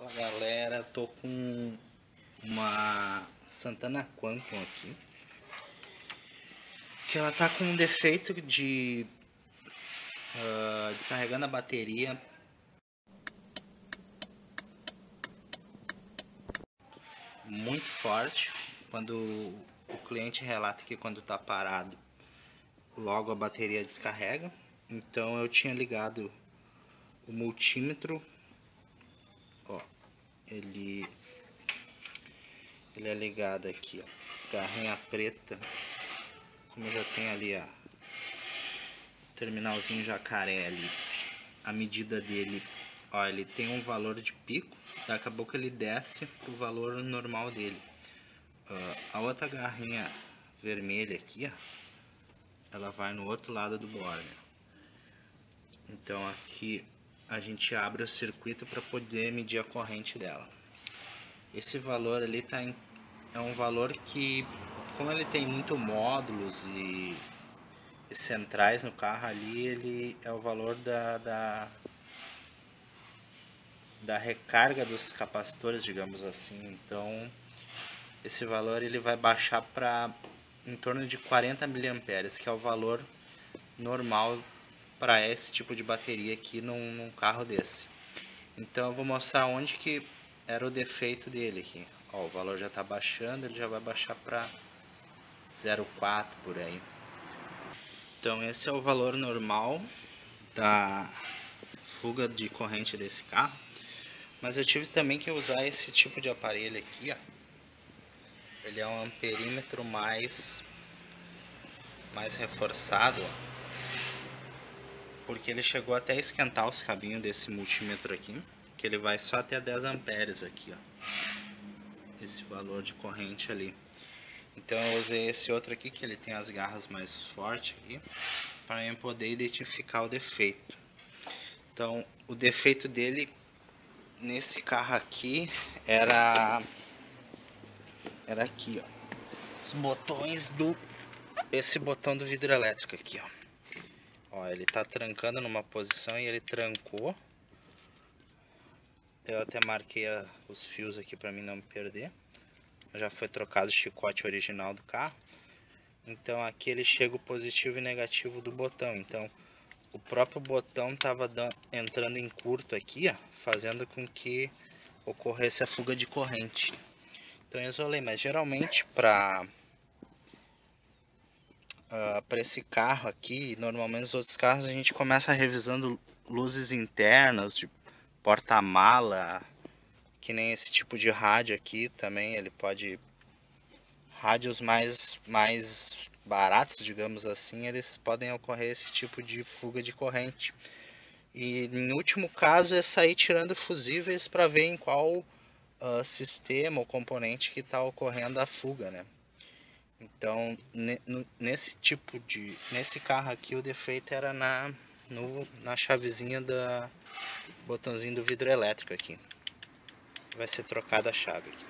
Fala galera, tô com uma Santana Quantum aqui que ela tá com um defeito de uh, descarregando a bateria. Muito forte. Quando o cliente relata que quando tá parado logo a bateria descarrega. Então eu tinha ligado o multímetro ele ele é ligado aqui ó. Garrinha preta como já tem ali a terminalzinho jacaré ali. A medida dele ó ele tem um valor de pico daqui a pouco ele desce pro valor normal dele. Uh, a outra garrinha vermelha aqui ó ela vai no outro lado do border então aqui a gente abre o circuito para poder medir a corrente dela. Esse valor ali tá em, é um valor que, como ele tem muito módulos e, e, centrais no carro ali, ele é o valor da, da, da recarga dos capacitores, digamos assim. Então, esse valor ele vai baixar para em torno de 40 mA, que é o valor normal para esse tipo de bateria aqui num, num, carro desse. Então eu vou mostrar onde que era o defeito dele aqui. Ó, o valor já está baixando, ele já vai baixar para 0,4 por aí. Então esse é o valor normal da fuga de corrente desse carro. Mas eu tive também que usar esse tipo de aparelho aqui, ó. Ele é um amperímetro mais mais reforçado, ó porque ele chegou até a esquentar os cabinhos desse multímetro aqui, que ele vai só até 10 amperes aqui, ó. Esse valor de corrente ali. Então eu usei esse outro aqui, que ele tem as garras mais fortes aqui, para eu poder identificar o defeito. Então, o defeito dele nesse carro aqui era era aqui, ó. Os botões do esse botão do vidro elétrico aqui, ó. Ó, ele tá trancando numa posição e ele trancou. Eu até marquei a, os fios aqui para mim não me perder. Já foi trocado o chicote original do carro. Então aqui ele chega o positivo e negativo do botão. Então o próprio botão estava entrando em curto aqui, ó, fazendo com que ocorresse a fuga de corrente. Então eu isolei, mas geralmente para uh, ah, para esse carro aqui, normalmente os outros carros a gente começa revisando luzes internas de porta-mala, que nem esse tipo de rádio aqui também, ele pode rádios mais mais baratos, digamos assim, eles podem ocorrer esse tipo de fuga de corrente. E em último caso é sair tirando fusíveis para ver em qual uh, sistema ou componente que está ocorrendo a fuga, né? Então, nesse tipo de... Nesse carro aqui, o defeito era na, no, na chavezinha da... Botãozinho do vidro elétrico aqui. Vai ser trocada a chave aqui.